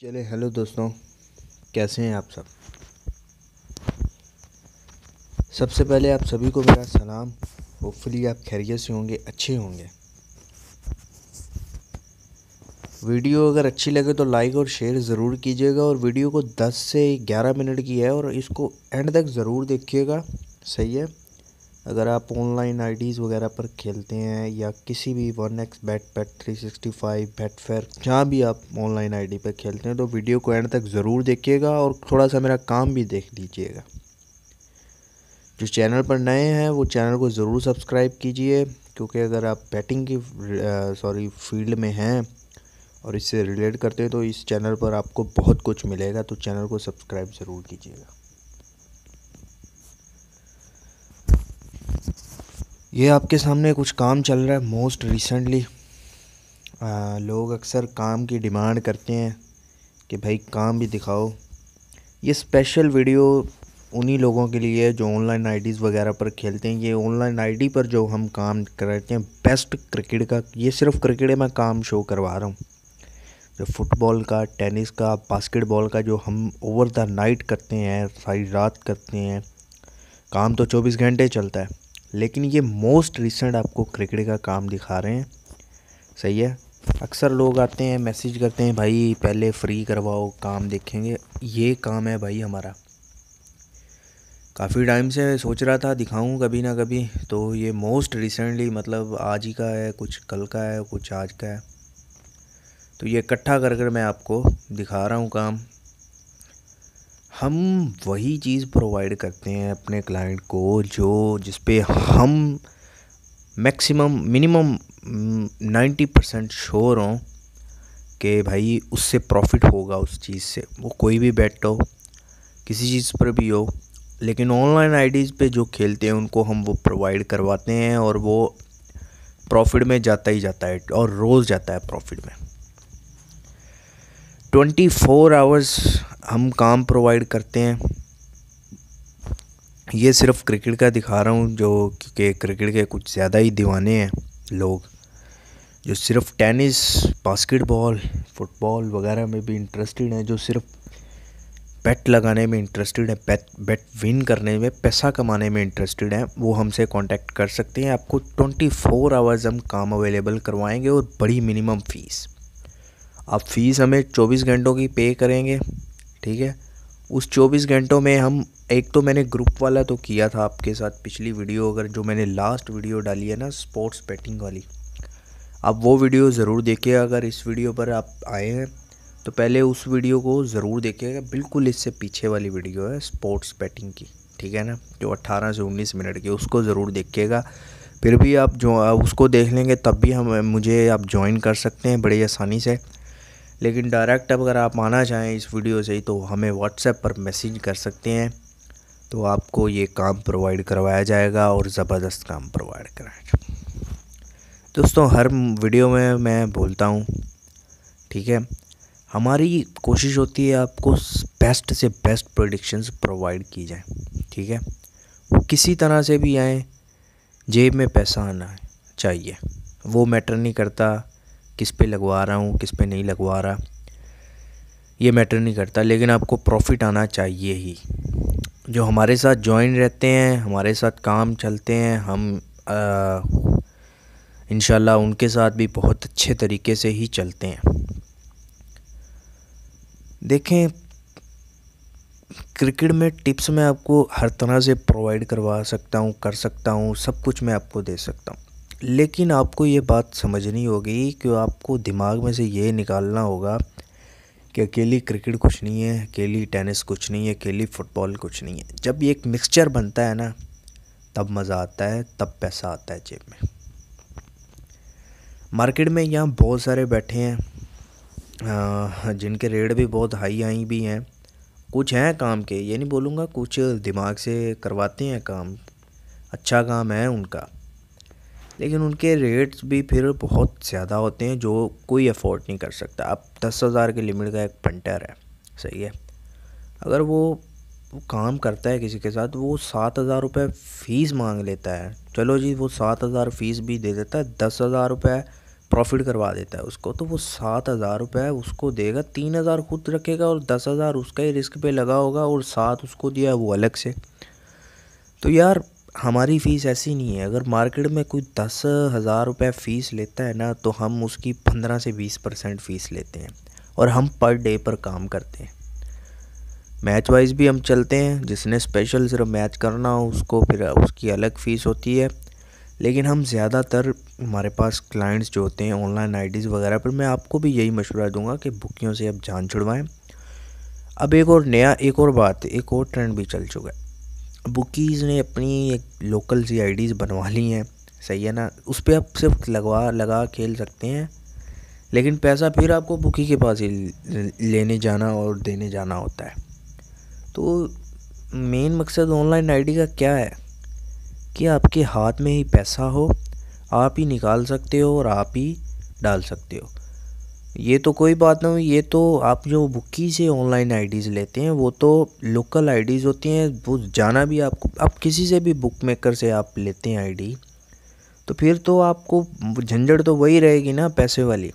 चले हेलो दोस्तों, कैसे हैं आप सब? सबसे पहले आप सभी को मेरा सलाम। होपफुली आप खैरियत से होंगे, अच्छे होंगे। वीडियो अगर अच्छी लगे तो लाइक और शेयर ज़रूर कीजिएगा और वीडियो को 10 से 11 मिनट की है और इसको एंड तक ज़रूर देखिएगा। सही है? अगर आप ऑनलाइन आईडीज़ वगैरह पर खेलते हैं या किसी भी one x bet PAT three sixty five bet fair जहाँ भी आप ऑनलाइन आईडी पर खेलते हैं तो वीडियो को एंड तक ज़रूर देखिएगा और थोड़ा सा मेरा काम भी देख लीजिएगा। जो चैनल पर नए हैं, वो चैनल को ज़रूर सब्सक्राइब कीजिए, क्योंकि अगर आप बैटिंग की सॉरी, फ़ील्ड में हैं और इससे रिलेट करते हैं तो इस चैनल पर आपको बहुत कुछ मिलेगा तो चैनल को सब्सक्राइब ज़रूर कीजिएगा। ये आपके सामने कुछ काम चल रहा है मोस्ट रिसेंटली लोग अक्सर काम की डिमांड करते हैं कि भाई काम भी दिखाओ। ये स्पेशल वीडियो उन्हीं लोगों के लिए है जो ऑनलाइन आईडीज़ वगैरह पर खेलते हैं। ये ऑनलाइन आईडी पर जो हम काम करते हैं बेस्ट क्रिकेट का, ये सिर्फ़ क्रिकेट में काम शो करवा रहा हूँ। जो फुटबॉल का टेनिस का बास्केटबॉल का जो हम ओवर द नाइट करते हैं, सारी रात करते हैं, काम तो 24 घंटे चलता है। लेकिन ये मोस्ट रिसेंट आपको क्रिकेट का काम दिखा रहे हैं। सही है? अक्सर लोग आते हैं मैसेज करते हैं, भाई, पहले फ्री करवाओ, काम देखेंगे। ये काम है भाई हमारा। काफ़ी टाइम से सोच रहा था, दिखाऊँ कभी ना कभी तो ये मोस्ट रिसेंटली मतलब आज ही का है, कुछ कल का है, कुछ आज का है। तो ये इकट्ठा कर कर मैं आपको दिखा रहा हूँ काम। हम वही चीज़ प्रोवाइड करते हैं अपने क्लाइंट को जो, जिस पे हम maximum minimum ninety percent sure हों कि भाई उससे प्रॉफिट होगा उस चीज़ से। वो कोई भी बेट हो, किसी चीज़ पर भी हो, लेकिन ऑनलाइन आईडीज़ पे जो खेलते हैं, उनको हम वो प्रोवाइड करवाते हैं और वो प्रॉफिट में जाता ही जाता है और रोज़ जाता है प्रॉफिट में। ट्वेंटी फोर आवर्स हम काम प्रोवाइड करते हैं। ये सिर्फ़ क्रिकेट का दिखा रहा हूँ, जो क्योंकि क्रिकेट के कुछ ज़्यादा ही दीवाने हैं लोग, जो सिर्फ़ टेनिस बास्केटबॉल फुटबॉल वगैरह में भी इंटरेस्टेड हैं, जो सिर्फ़ बेट लगाने में इंटरेस्टेड है बेट बेट विन करने में, पैसा कमाने में इंटरेस्टेड हैं, वो हमसे कांटेक्ट कर सकते हैं। आपको ट्वेंटी फोर आवर्स हम काम अवेलेबल करवाएँगे और बड़ी मिनिमम फ़ीस आप फ़ीस हमें चौबीस घंटों की पे करेंगे, ठीक है? उस चौबीस घंटों में हम, एक तो मैंने ग्रुप वाला तो किया था आपके साथ पिछली वीडियो अगर जो मैंने लास्ट वीडियो डाली है ना स्पोर्ट्स बैटिंग वाली। आप वो वीडियो ज़रूर देखिए, अगर इस वीडियो पर आप आए हैं तो पहले उस वीडियो को ज़रूर देखिएगा। बिल्कुल इससे पीछे वाली वीडियो है स्पोर्ट्स बैटिंग की, ठीक है ना? जो 18 से 19 मिनट की, उसको ज़रूर देखिएगा। फिर भी आप जो उसको देख लेंगे, तब भी हम, मुझे आप ज्वाइन कर सकते हैं बड़ी आसानी से। लेकिन डायरेक्ट अगर आप आना चाहें इस वीडियो से ही तो हमें व्हाट्सएप पर मैसेज कर सकते हैं। तो आपको ये काम प्रोवाइड करवाया जाएगा और ज़बरदस्त काम प्रोवाइड कराया जाएगा। दोस्तों, हर वीडियो में मैं बोलता हूँ, ठीक है? हमारी कोशिश होती है आपको बेस्ट से बेस्ट प्रोडिक्शंस प्रोवाइड की जाए, ठीक है? वो किसी तरह से भी आए, जेब में पैसा आना चाहिए। वो मैटर नहीं करता किस पे लगवा रहा हूँ, किस पे नहीं लगवा रहा। ये मैटर नहीं करता, लेकिन आपको प्रॉफिट आना चाहिए ही। जो हमारे साथ जॉइन रहते हैं, हमारे साथ काम चलते हैं, हम इन उनके साथ भी बहुत अच्छे तरीके से ही चलते हैं। देखें, क्रिकेट में टिप्स मैं आपको हर तरह से प्रोवाइड करवा सकता हूँ, कर सकता हूँ, सब कुछ मैं आपको दे सकता हूँ। लेकिन आपको ये बात समझनी होगी कि आपको दिमाग में से ये निकालना होगा कि अकेली क्रिकेट कुछ नहीं है, अकेली टेनिस कुछ नहीं है, अकेली फ़ुटबॉल कुछ नहीं है। जब ये एक मिक्सचर बनता है ना, तब मज़ा आता है, तब पैसा आता है जेब में। मार्केट में यहाँ बहुत सारे बैठे हैं जिनके रेट भी बहुत हाई हाई भी हैं। कुछ हैं काम के, ये नहीं बोलूँगा कुछ दिमाग से करवाते हैं काम। अच्छा काम है उनका। लेकिन उनके रेट्स भी फिर बहुत ज़्यादा होते हैं, जो कोई अफोर्ड नहीं कर सकता। अब दस हज़ार के लिमिट का एक पंटर है, सही है। अगर वो काम करता है किसी के साथ, वो सात हज़ार रुपये फ़ीस मांग लेता है। चलो जी, वो सात हज़ार फ़ीस भी दे देता है, दस हज़ार रुपये प्रॉफिट करवा देता है उसको तो वो सात हज़ार रुपये उसको देगा, तीन हज़ार खुद रखेगा और दस हज़ार उसका ही रिस्क पे लगा होगा और सात उसको दिया वो अलग से। तो यार हमारी फ़ीस ऐसी नहीं है। अगर मार्केट में कोई दस हज़ार रुपये फ़ीस लेता है ना तो हम उसकी पंद्रह से बीस परसेंट फ़ीस लेते हैं और हम पर डे पर काम करते हैं। मैच वाइज भी हम चलते हैं। जिसने स्पेशल सिर्फ़ मैच करना हो, उसको फिर उसकी अलग फ़ीस होती है। लेकिन हम ज़्यादातर हमारे पास क्लाइंट्स जो होते हैं ऑनलाइन आईडीज़ वगैरह पर, मैं आपको भी यही मशवरा दूँगा कि बुकियों से अब जान छुड़वाएँ। अब एक और नया, एक और बात, एक और ट्रेंड भी चल चुका है। बुकीज़ ने अपनी एक लोकल सी आईडीज़ बनवा ली हैं। सही है ना? उस पर आप सिर्फ़ लगवा, लगा खेल सकते हैं। लेकिन पैसा फिर आपको बुकी के पास ही लेने जाना और देने जाना होता है। तो मेन मकसद ऑनलाइन आईडी का क्या है? कि आपके हाथ में ही पैसा हो, आप ही निकाल सकते हो और आप ही डाल सकते हो। ये तो कोई बात नहीं, ये तो आप जो बुकी से ऑनलाइन आईडीज़ लेते हैं, वो तो लोकल आईडीज़ होती हैं, वो जाना भी आपको, आप किसी से भी बुक मेकर से आप लेते हैं आईडी तो फिर तो आपको झंझट तो वही रहेगी ना पैसे वाली।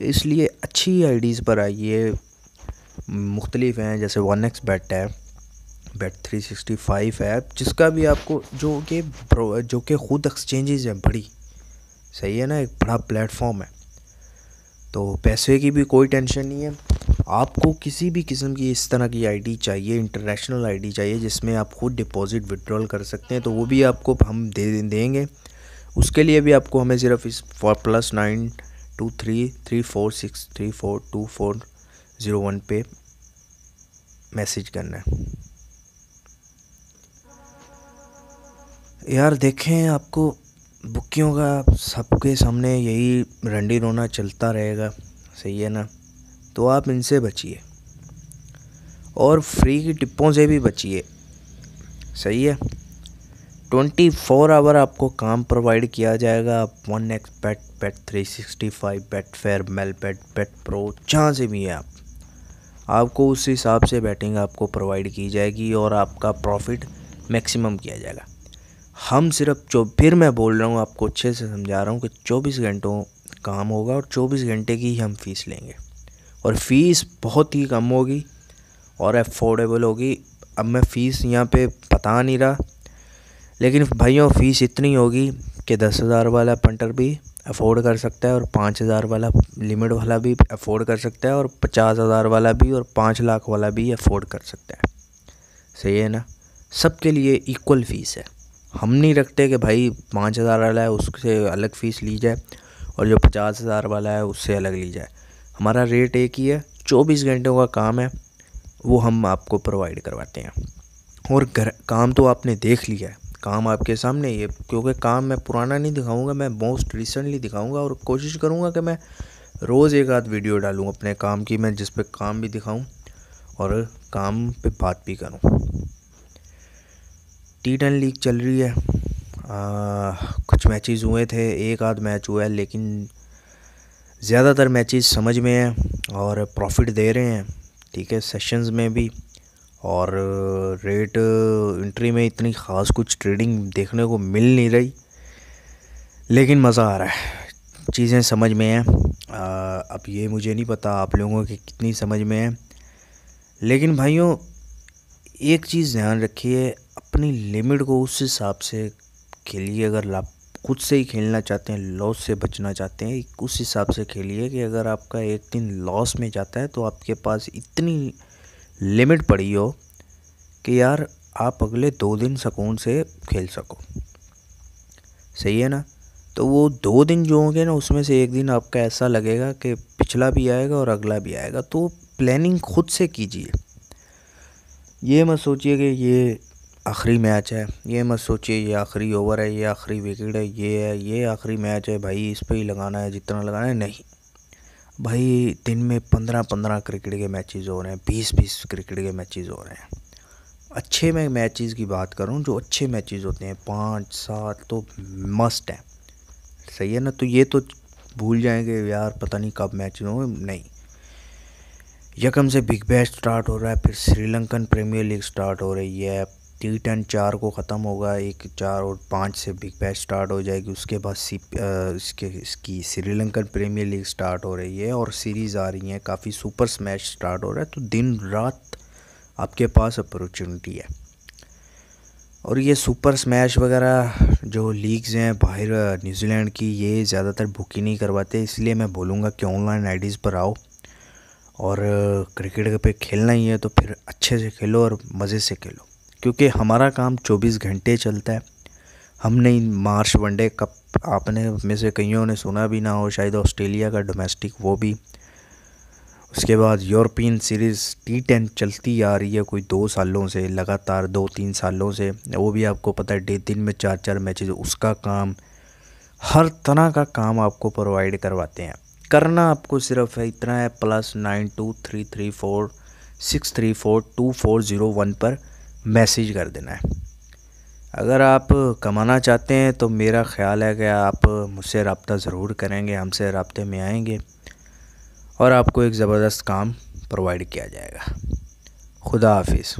इसलिए अच्छी आईडीज़ पर आइए, मुख्तलिफ़ हैं, जैसे वन एक्स बेट है बेट थ्री सिक्सटी फाइव है जिसका भी आपको, जो कि जो कि ख़ुद एक्सचेंजेस हैं, बड़ी, सही है ना, एक बड़ा प्लेटफॉर्म है। तो पैसे की भी कोई टेंशन नहीं है। आपको किसी भी किस्म की इस तरह की आईडी चाहिए इंटरनेशनल आईडी चाहिए, जिसमें आप खुद डिपॉजिट विड्रॉल कर सकते हैं तो वो भी आपको हम दे, देंगे। उसके लिए भी आपको हमें सिर्फ़ इस for plus nine two three three four six three four two four zero one पे मैसेज करना है। यार देखें आपको बुकियों का सबके सामने यही रंडी रोना चलता रहेगा, सही है ना? तो आप इनसे बचिए। और फ्री की टिप्पों से भी बचिए, सही है? ट्वेंटी फोर आवर आपको काम प्रोवाइड किया जाएगा। आप one x bet bet three sixty five Betfair, Melbet bet pro, जहाँ से भी है आप। आपको उस हिसाब से बैटिंग आपको प्रोवाइड की जाएगी और आपका प्रॉफिट मैक्सिमम किया जाएगा। हम सिर्फ़ जो फिर मैं बोल रहा हूँ, आपको अच्छे से समझा रहा हूँ कि 24 घंटों काम होगा और 24 घंटे की ही हम फ़ीस लेंगे। और फ़ीस बहुत ही कम होगी और अफोर्डेबल होगी। अब मैं फ़ीस यहाँ पे बता नहीं रहा, लेकिन भाइयों फ़ीस इतनी होगी कि दस हज़ार वाला पंटर भी अफोर्ड कर सकता है और पाँच हज़ार वाला लिमिट वाला भी अफोर्ड कर सकता है और पचास हज़ार वाला भी और पाँच लाख वाला भी अफोर्ड कर सकता है। सही है ना? सबके लिए इक्वल फ़ीस है। हम नहीं रखते कि भाई पाँच हज़ार वाला है, उससे अलग फ़ीस ली जाए और जो पचास हज़ार वाला है, उससे अलग ली जाए। हमारा रेट एक ही है, चौबीस घंटों का काम है, वो हम आपको प्रोवाइड करवाते हैं। और घर, काम तो आपने देख लिया है, काम आपके सामने ये क्योंकि काम मैं पुराना नहीं दिखाऊँगा, मैं मोस्ट रिसेंटली दिखाऊँगा और कोशिश करूँगा कि मैं रोज़ एक आध वीडियो डालूँ अपने काम की, मैं जिस पे काम भी दिखाऊँ और काम पे बात भी करूँ। टी टेन लीग चल रही है। आ, कुछ मैचेस हुए थे एक आध मैच हुआ है लेकिन ज़्यादातर मैचेस समझ में हैं और प्रॉफिट दे रहे हैं। ठीक है सेशंस में भी और रेट इंट्री में इतनी ख़ास कुछ ट्रेडिंग देखने को मिल नहीं रही लेकिन मज़ा आ रहा है। चीज़ें समझ में हैं। अब ये मुझे नहीं पता आप लोगों की कितनी समझ में है। लेकिन भाइयों एक चीज़ ध्यान रखिए अपनी लिमिट को उस हिसाब से खेलिए। अगर आप खुद से ही खेलना चाहते हैं, लॉस से बचना चाहते हैं, उस हिसाब से खेलिए कि अगर आपका एक दिन लॉस में जाता है तो आपके पास इतनी लिमिट पड़ी हो कि यार आप अगले दो दिन सुकून से खेल सको। सही है ना? तो वो दो दिन जो होंगे ना, उसमें से एक दिन आपका ऐसा लगेगा कि पिछला भी आएगा और अगला भी आएगा। तो प्लानिंग खुद से कीजिए। ये मत सोचिए कि ये आखिरी मैच है। ये मत सोचिए, ये आखिरी ओवर है, ये आखिरी विकेट है, ये है, ये आखिरी मैच है। भाई, इस पर ही लगाना है, जितना लगाना है, नहीं। भाई, दिन में पंद्रह पंद्रह क्रिकेट के मैचेस हो रहे हैं बीस बीस क्रिकेट के मैचेस हो रहे हैं। अच्छे मैं मैचेस की बात करूँ, जो अच्छे मैचेस होते हैं पाँच सात तो मस्ट है। सही है ना? तो ये तो भूल जाएँगे यार, पता नहीं कब मैच हो, नहीं। यकम से बिग बैश स्टार्ट हो रहा है, फिर श्रीलंकन प्रीमियर लीग स्टार्ट हो रही है टी टेन चार को ख़त्म होगा, एक चार और पाँच से बिग बैच स्टार्ट हो जाएगी, उसके बाद सी इसके, इसकी श्रीलंकन प्रीमियर लीग स्टार्ट हो रही है और सीरीज़ आ रही हैं, काफ़ी सुपर स्मैश स्टार्ट हो रहा है तो दिन रात आपके पास अपॉर्चुनिटी है। और ये सुपर स्मैश वगैरह जो लीग्स हैं बाहर न्यूजीलैंड की, ये ज़्यादातर बुक ही नहीं करवाते, इसलिए मैं बोलूँगा कि ऑनलाइन आईडीज़ पर आओ और क्रिकेट पे खेलना ही है तो फिर अच्छे से खेलो और मज़े से खेलो। क्योंकि हमारा काम 24 घंटे चलता है। हमने मार्च वनडे कप आपने, में से कईयों ने सुना भी ना हो, शायद ऑस्ट्रेलिया का डोमेस्टिक वो भी। उसके बाद यूरोपियन सीरीज़ टी टेन चलती आ रही है कोई दो सालों से, लगातार दो तीन सालों से। वो भी आपको पता है दिन में चार चार मैचेस, उसका काम, हर तरह का काम आपको प्रोवाइड करवाते हैं। करना आपको सिर्फ़ है, इतना है, plus nine two three three four, six three four, two four zero one पर। मैसेज कर देना है। अगर आप कमाना चाहते हैं तो मेरा ख्याल है कि आप मुझसे रबता ज़रूर करेंगे, हमसे रबते में आएँगे और आपको एक ज़बरदस्त काम प्रोवाइड किया जाएगा। खुदा हाफिज़।